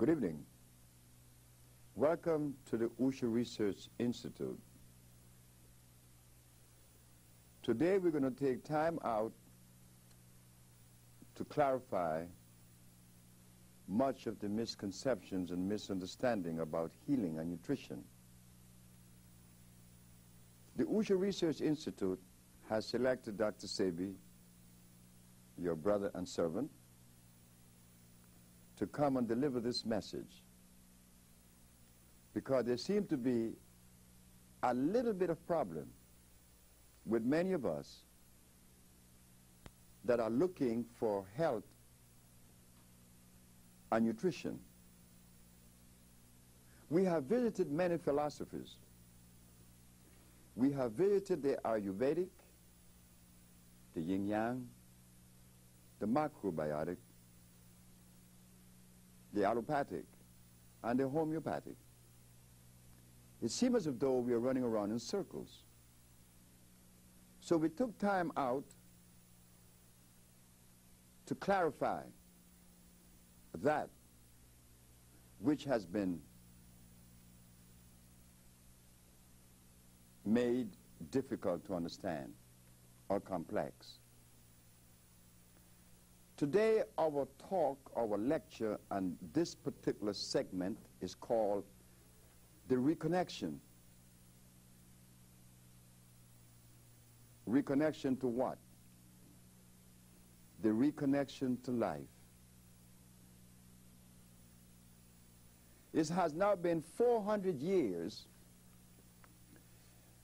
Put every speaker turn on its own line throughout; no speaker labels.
Good evening. Welcome to the Usha Research Institute. Today we're going to take time out to clarify much of the misconceptions and misunderstanding about healing and nutrition. The Usha Research Institute has selected Dr. Sebi, your brother and servant, to come and deliver this message because there seems to be a little bit of problem with many of us that are looking for health and nutrition. We have visited many philosophies. We have visited the Ayurvedic, the yin yang, the macrobiotic, the allopathic, and the homeopathic. It seems as though we are running around in circles. So we took time out to clarify that which has been made difficult to understand or complex. Today, our talk, our lecture, and this particular segment is called The Reconnection. Reconnection to what? The reconnection to life. It has now been 400 years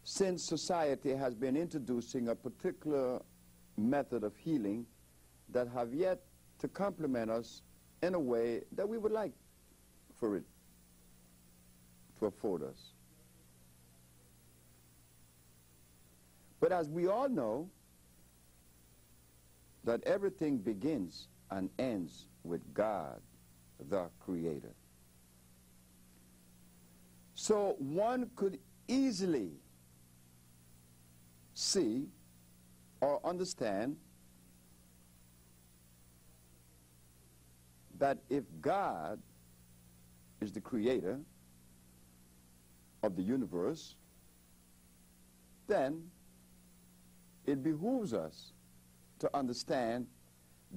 since society has been introducing a particular method of healing that have yet to complement us in a way that we would like for it to afford us. But as we all know, that everything begins and ends with God, the Creator. So one could easily see or understand that if God is the creator of the universe, then it behooves us to understand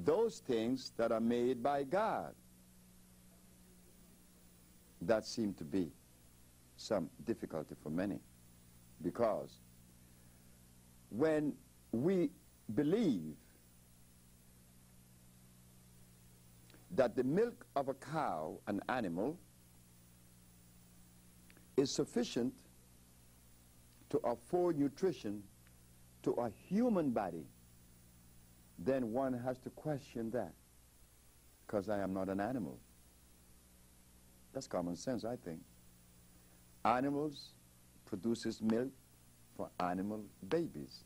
those things that are made by God. That seem to be some difficulty for many because when we believe that the milk of a cow, an animal, is sufficient to afford nutrition to a human body, then one has to question that because I am not an animal. That's common sense, I think. Animals produces milk for animal babies.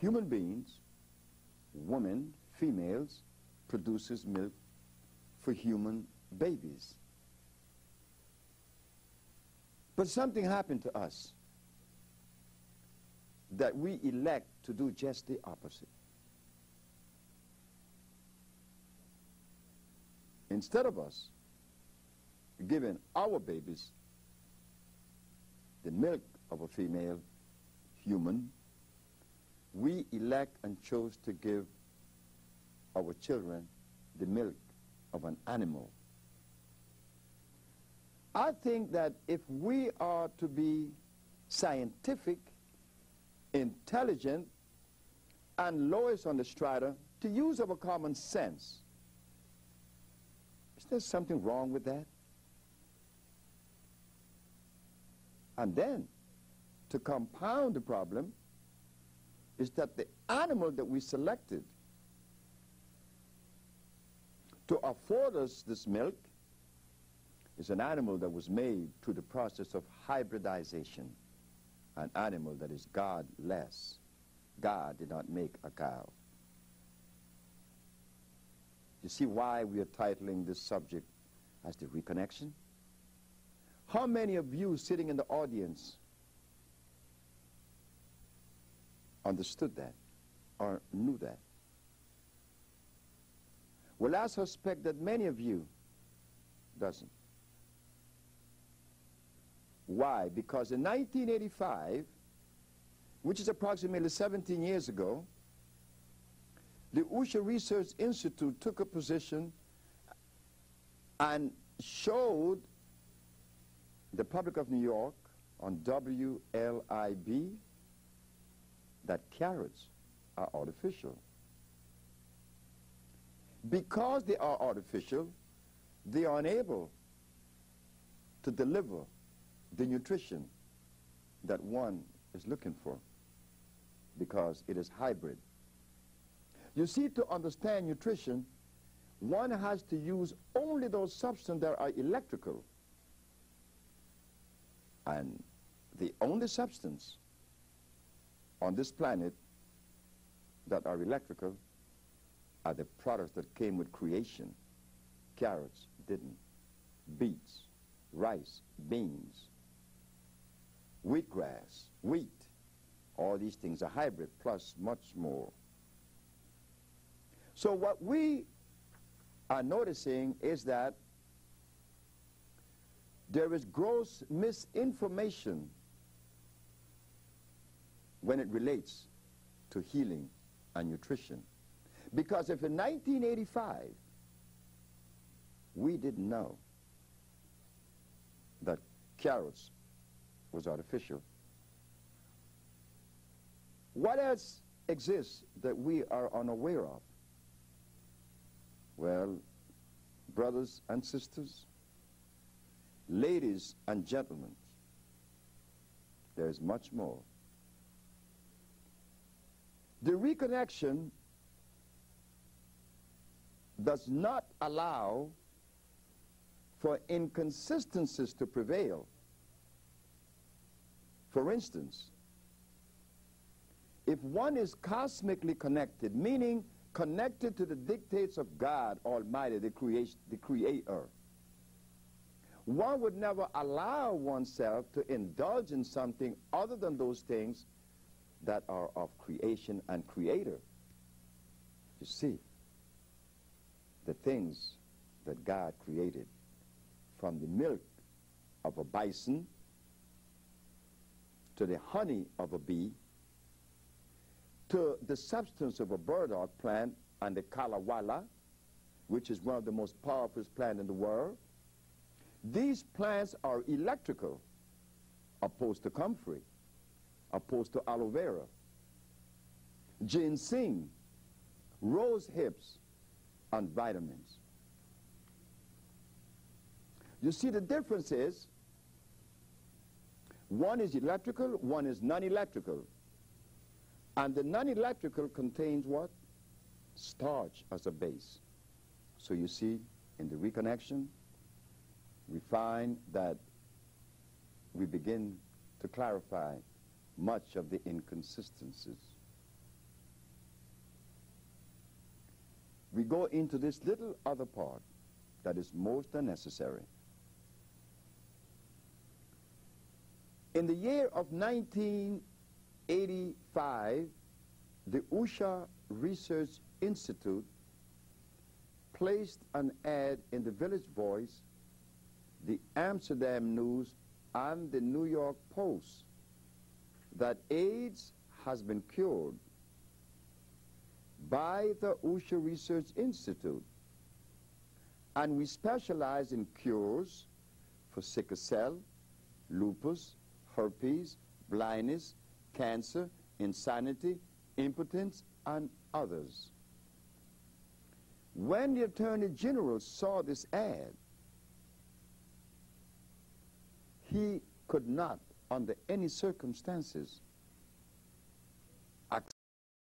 Human beings, women, females, produces milk for human babies. But something happened to us that we elect to do just the opposite. Instead of us giving our babies the milk of a female human, we elect and chose to give our children the milk of an animal. I think that if we are to be scientific, intelligent, and lowest on the strata, to use our common sense, is there something wrong with that? And then, to compound the problem, is that the animal that we selected to afford us this milk is an animal that was made through the process of hybridization, an animal that is godless. God did not make a cow. You see why we are titling this subject as the reconnection? How many of you sitting in the audience understood that or knew that? Well, I suspect that many of you doesn't. Why? Because in 1985, which is approximately 17 years ago, the Usha Research Institute took a position and showed the public of New York on WLIB that carrots are artificial. Because they are artificial, they are unable to deliver the nutrition that one is looking for because it is hybrid. You see, to understand nutrition, one has to use only those substances that are electrical. And the only substance on this planet that are electrical are the products that came with creation. Carrots didn't. Beets, rice, beans, wheatgrass, wheat. All these things are hybrid, plus much more. So what we are noticing is that there is gross misinformation when it relates to healing and nutrition. Because if in 1985 we didn't know that carrots was artificial, what else exists that we are unaware of? Well, brothers and sisters, ladies and gentlemen, there's much more. The reconnection does not allow for inconsistencies to prevail. For instance, if one is cosmically connected, meaning connected to the dictates of God Almighty, the, creation, the Creator, one would never allow oneself to indulge in something other than those things that are of creation and Creator. You see, the things that God created from the milk of a bison to the honey of a bee to the substance of a burdock plant and the calaguala, which is one of the most powerful plants in the world. These plants are electrical, opposed to comfrey, opposed to aloe vera. Ginseng, rose hips, and vitamins. You see, the difference is one is electrical, one is non-electrical. And the non-electrical contains what? Starch as a base. So you see, in the reconnection, we find that we begin to clarify much of the inconsistencies. We go into this little other part that is most unnecessary. In the year of 1985, the Usha Research Institute placed an ad in the Village Voice, the Amsterdam News, and the New York Post that AIDS has been cured by the Usha Research Institute. And we specialize in cures for sickle cell, lupus, herpes, blindness, cancer, insanity, impotence, and others. When the Attorney General saw this ad, he could not, under any circumstances,